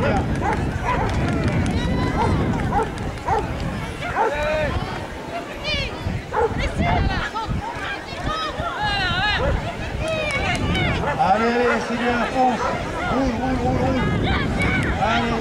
Yeah. Allez, allez, c'est bien, fonce. Roule, roule, roule, roule. Allez.